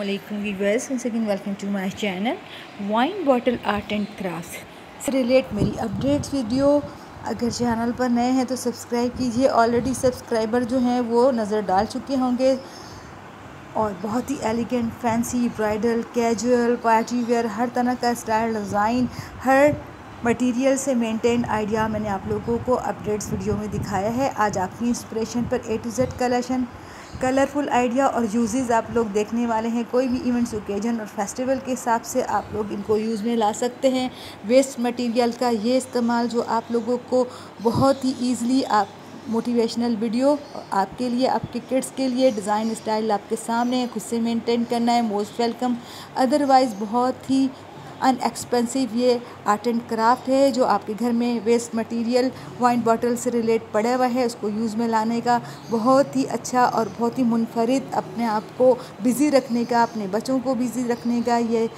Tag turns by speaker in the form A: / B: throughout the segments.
A: Viewers. Once again, welcome to my channel, wine bottle art and crafts से relate मेरी updates video अगर channel पर नए हैं तो सब्सक्राइब कीजिए। ऑलरेडी सब्सक्राइबर जो हैं, वो नज़र डाल चुके होंगे। और बहुत ही elegant fancy bridal casual party wear हर तरह का स्टाइल डिज़ाइन हर मटेरियल से मेंटेन आइडिया मैंने आप लोगों को अपडेट्स वीडियो में दिखाया है। आज आपकी इंस्पिरेशन पर A to Z collection colourful idea और यूजेस आप लोग देखने वाले हैं। कोई भी इवेंट्स ओकेजन और फेस्टिवल के हिसाब से आप लोग इनको यूज़ में ला सकते हैं। वेस्ट मटेरियल का ये इस्तेमाल जो आप लोगों को बहुत ही ईज़िली आप मोटिवेशनल वीडियो आपके लिए, आपके किड्स के लिए डिज़ाइन स्टाइल आपके सामने है, खुद से मेंटेन करना है मोस्ट वेलकम अदरवाइज़ बहुत ही अनएक्सपेंसिव ये आर्ट एंड क्राफ्ट है, जो आपके घर में वेस्ट मटेरियल, वाइन बॉटल से रिलेट पड़ा हुआ है, उसको यूज़ में लाने का बहुत ही अच्छा और बहुत ही मुनफरद अपने आप को बिज़ी रखने का, अपने बच्चों को बिज़ी रखने का ये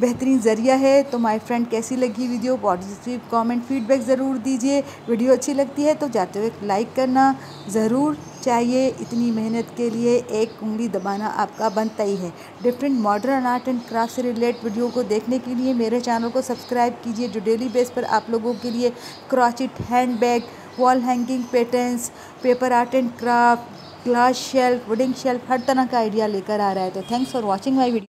A: बेहतरीन ज़रिया है। तो माय फ्रेंड कैसी लगी वीडियो पॉजिटिव कमेंट फीडबैक ज़रूर दीजिए। वीडियो अच्छी लगती है तो जाते हुए लाइक करना। ज़रूर चाहिए। इतनी मेहनत के लिए एक उंगली दबाना आपका बनता ही है। Different modern art and craft से रिलेट वीडियो को देखने के लिए मेरे चैनल को सब्सक्राइब कीजिए। जो डेली बेस पर आप लोगों के लिए crochet hand bag wall hanging patterns paper art and craft glass shelf wooden shelf हर तरह का आइडिया लेकर आ रहा है। तो thanks for watching my video